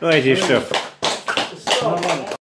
Давайте еще.